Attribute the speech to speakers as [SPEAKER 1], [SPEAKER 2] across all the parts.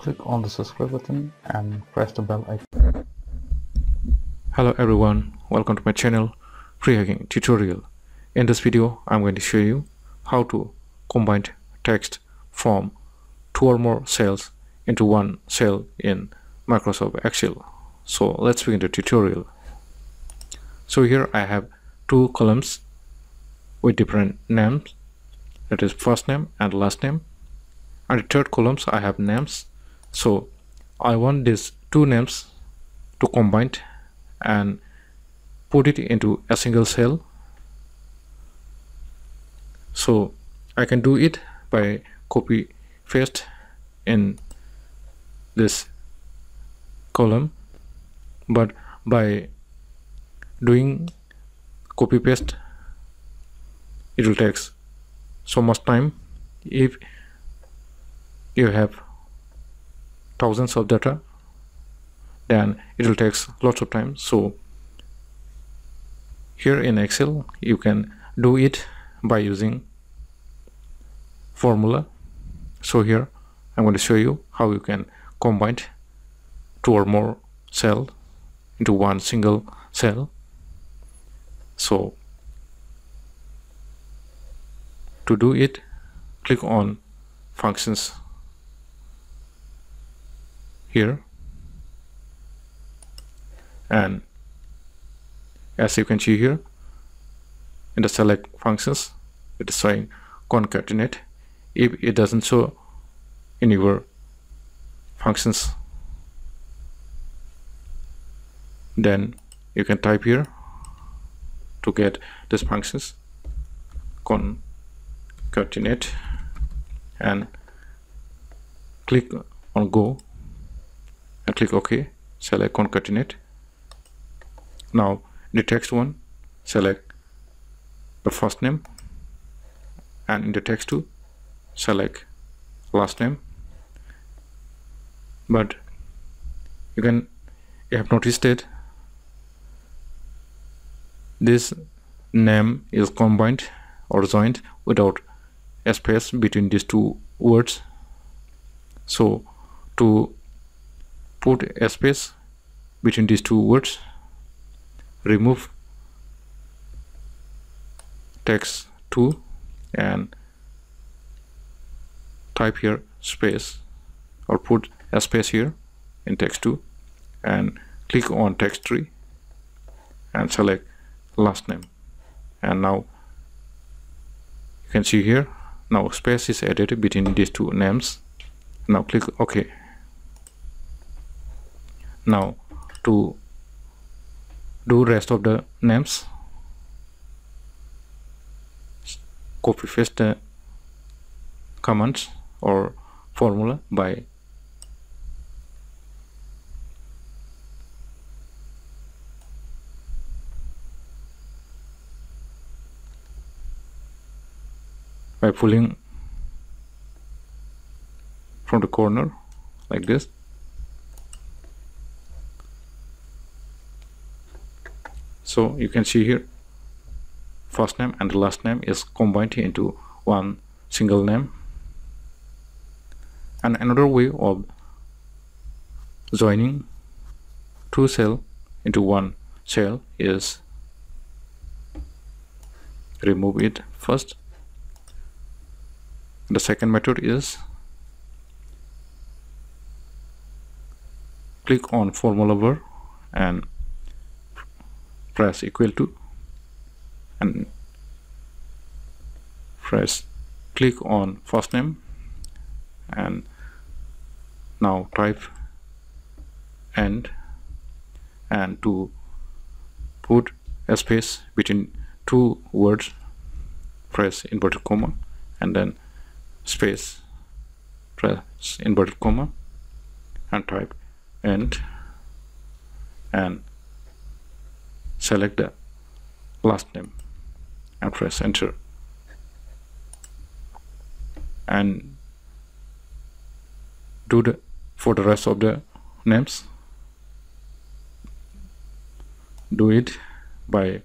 [SPEAKER 1] click on the subscribe button and press the bell icon.
[SPEAKER 2] Hello everyone, welcome to my channel Free Hacking Tutorial. In this video, I'm going to show you how to combine text from two or more cells into one cell in Microsoft Excel. So let's begin the tutorial. So here I have two columns with different names that is first name and last name and the third columns I have names. So I want these two names to combine and put it into a single cell. So I can do it by copy paste in this column. But by doing copy paste it will take so much time. If you have thousands of data then it will take lots of time. So here in excel you can do it by using formula. So here i'm going to show you how you can combine two or more cell into one single cell. So to do it click on functions here. And as you can see here in the select functions it is showing concatenate. If it doesn't show in your functions then you can type here to get these functions concatenate and click on go and click OK. Select concatenate. Now in the text one. Select the first name. And in the text two select last name. But you can you have noticed that this name is combined or joined without a space between these two words. So to put a space between these two words. Remove text 2 and type here space or put a space here in text 2 and click on text 3 and select last name. And now you can see here now space is added between these two names. Now click ok now to do rest of the names. Copy paste the commands or formula by by pulling from the corner like this so you can see here first name and last name is combined into one single name. And another way of joining two cell into one cell is remove it first. The second method is click on formula bar and press equal to and press click on first name and now type and and to put a space between two words press inverted comma and then space press inverted comma and type and and select the last name and press enter. And do the for the rest of the names do it by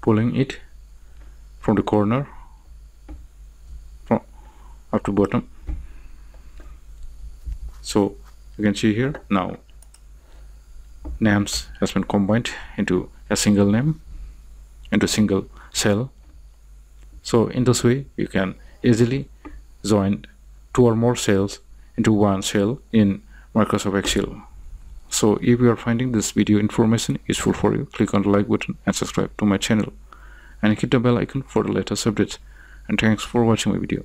[SPEAKER 2] pulling it from the corner from up to bottom. So you can see here now names has been combined into a single name into single cell. So in this way you can easily join two or more cells into one cell in Microsoft Excel. So if you are finding this video information useful for you click on the like button and subscribe to my channel. And hit the bell icon for the latest updates. And thanks for watching my video